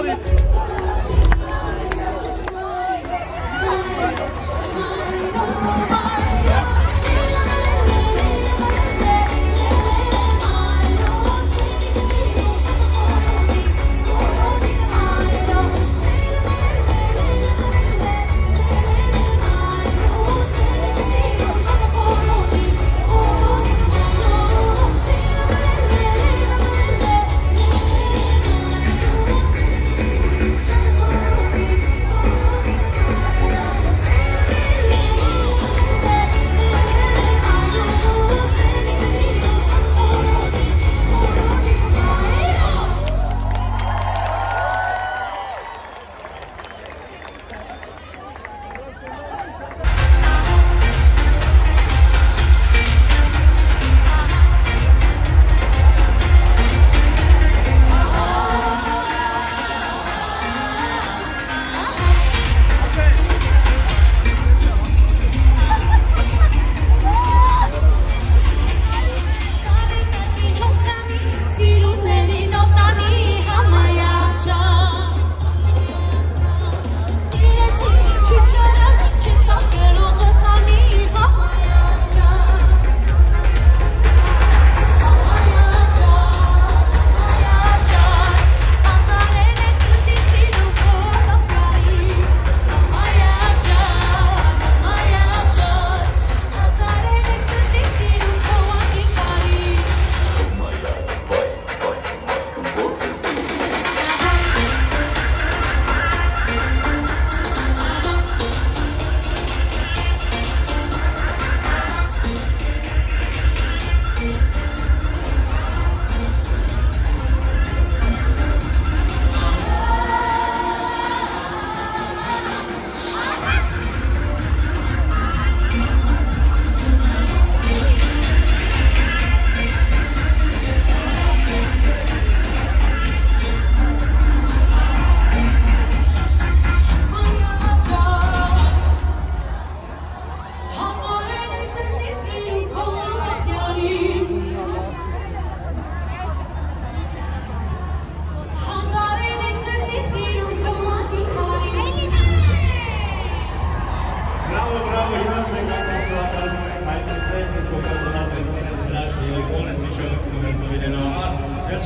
about it.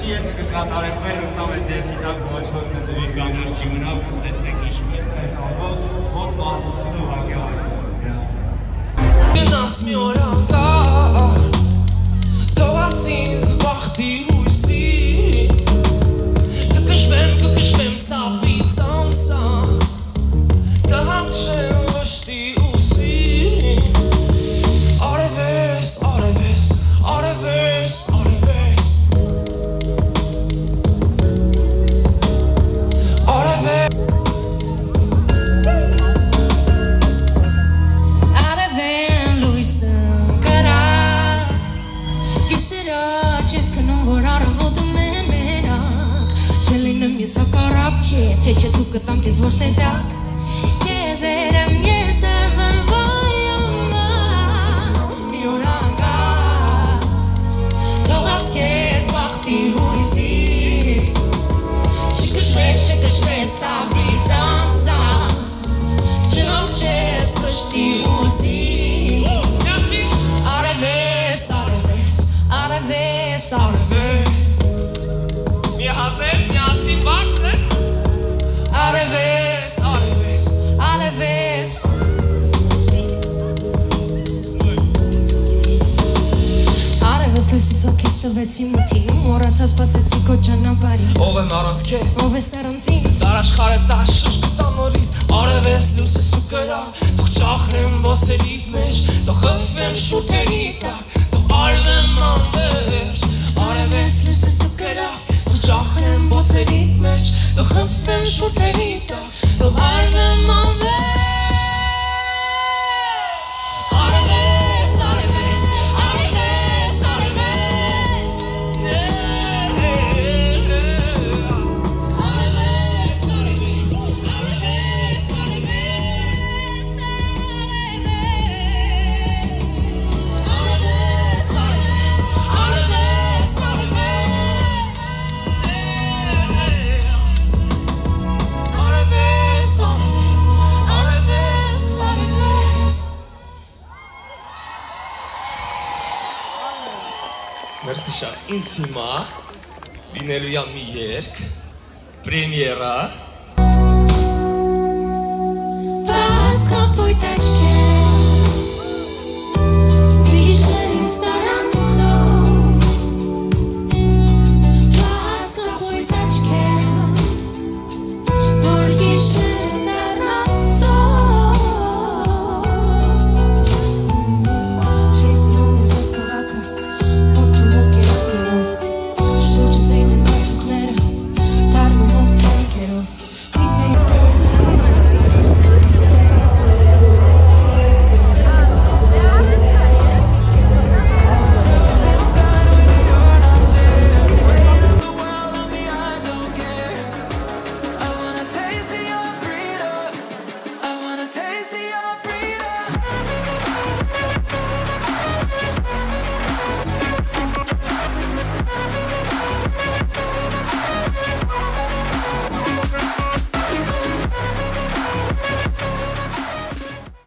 Վերջի երկը կկատարենք մեր ուսամես երկի տակ ոչ-ոչ սենցվի գաներ չի մնա, տեսնենք ինչ այս ամբողջ ոնց բազմությունը ուղղակի արեք։ Գրանց։ Գնաս մի օր տվեցի մութին Մորացա սպասեցի քո ճանապարհին Ով եմ առանց քեզ Ով է սառնց ինձ Դար աշխարը տաշշ կտա նորից Արևես լույսը սուկերա Թող ճախրեմ բոսերիդ մեջ Թող խփվեմ շուրթերի տակ Թող արվեմ անվերջ Արևես լույսը սուկերա Թող ճախրեմ բոցերիդ մեջ Թող խփվեմ շուրթերի տակ ինձ հիմա լինելու է մի երգ, պրեմիերա, Բաց կապույտ աչքեր